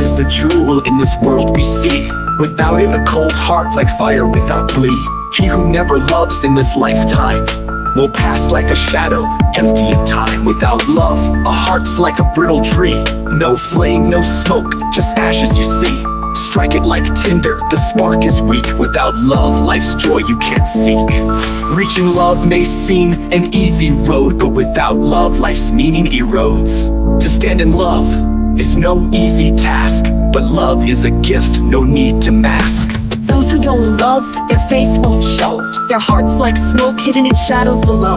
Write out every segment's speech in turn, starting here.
the jewel in this world we see. Without it, a cold heart like fire without glee. He who never loves in this lifetime will pass like a shadow, empty in time. Without love, a heart's like a brittle tree. No flame, no smoke, just ashes you see. Strike it like tinder, the spark is weak. Without love, life's joy you can't seek. Reaching love may seem an easy road, but without love, life's meaning erodes. To stand in love is no easy task, but love is a gift, no need to mask. Those who don't love, their face won't show. Their hearts like smoke hidden in shadows below.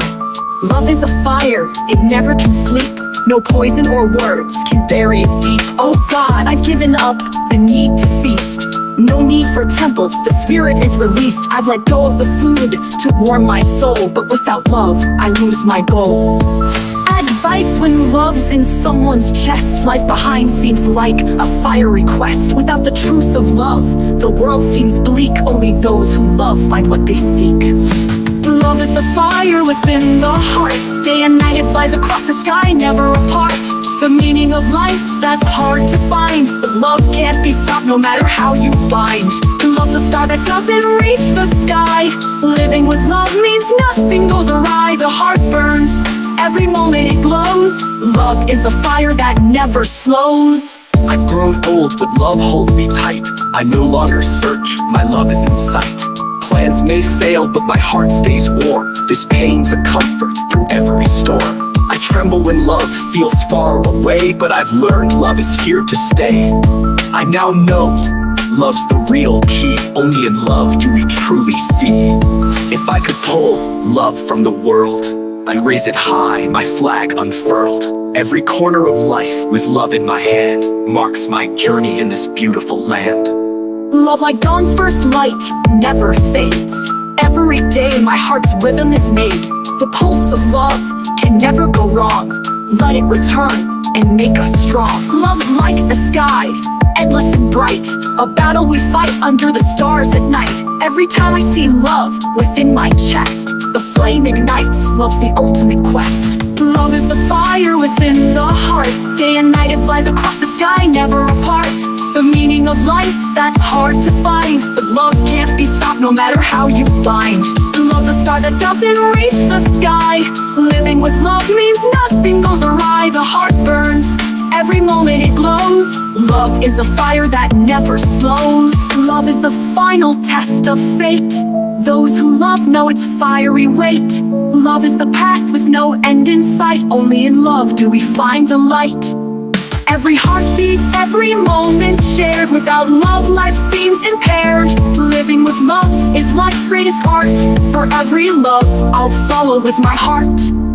Love is a fire, it never can sleep. No poison or words can bury it deep. Oh God, I've given up the need to feast. No need for temples, the spirit is released. I've let go of the food to warm my soul, but without love, I lose my goal. Advice when love's in someone's chest. Life behind seems like a fiery quest Without the truth of love, the world seems bleak. Only those who love find what they seek. Love is the fire within the heart. Day and night it flies across the sky, never apart. The meaning of life, that's hard to find. But love can't be stopped no matter how you find. Love's a star that doesn't reach the sky. Living with love means nothing goes awry. The heart burns, every moment it glows Love is a fire that never slows I've grown old, but love holds me tight. I no longer search, my love is in sight. Plans may fail, but my heart stays warm. This pain's a comfort through every storm. I tremble when love feels far away, but I've learned love is here to stay. I now know love's the real key. Only in love do we truly see. If I could pull love from the world, I'd raise it high, my flag unfurled. Every corner of life with love in my hand marks my journey in this beautiful land. Love like dawn's first light never fades. Every day my heart's rhythm is made. The pulse of love can never go wrong. Let it return and make us strong. Love's like the sky, endless and bright. A battle we fight under the stars at night. Every time I see love within my chest, the flame ignites. Love's the ultimate quest. Love is the fire within the heart. Day and night it flies across the sky, never apart. The meaning of life, that's hard to find But love can't be stopped no matter how you find Love's a star that doesn't reach the sky Living with love means nothing goes awry The heart burns, every moment it glows Love is a fire that never slows Love is the final test of fate Those who love know its fiery weight. Love is the path with no end in sight. Only in love do we find the light. Every heartbeat, every moment shared Without love, life seems impaired. Living with love is life's greatest art. For every love, I'll follow with my heart